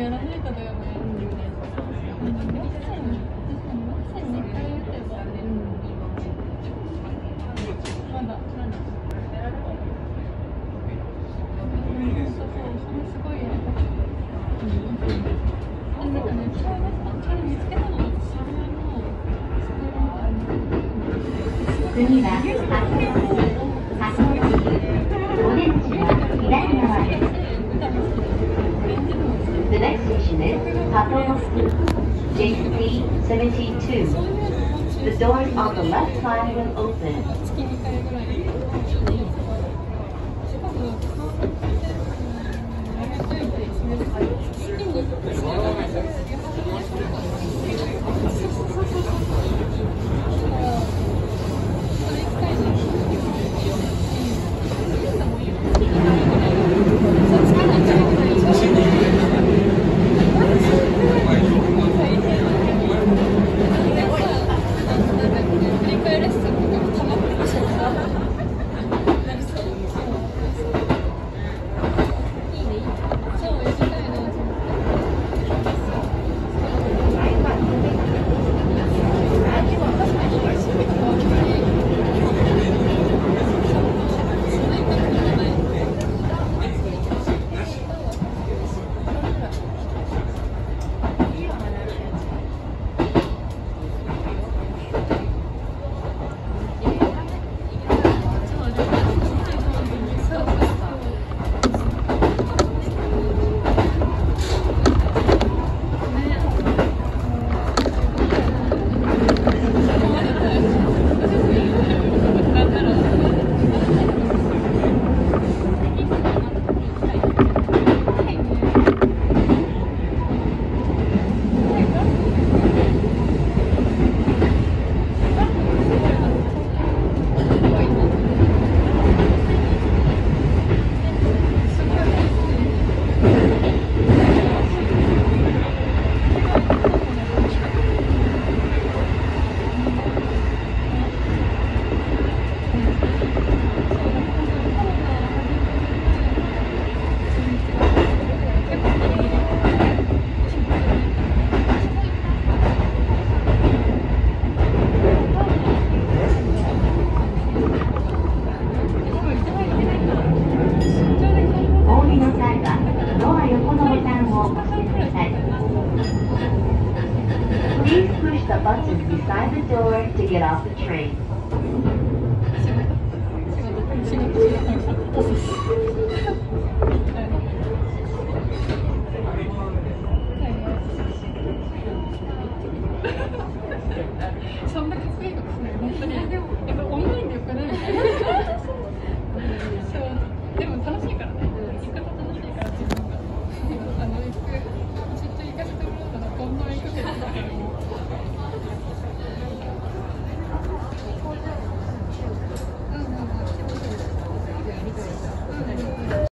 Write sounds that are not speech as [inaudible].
やらいただよね。次は、発電所、発電。JC 72. The doors on the left side will open. Please push the buttons beside the door to get off the train. [laughs] 선배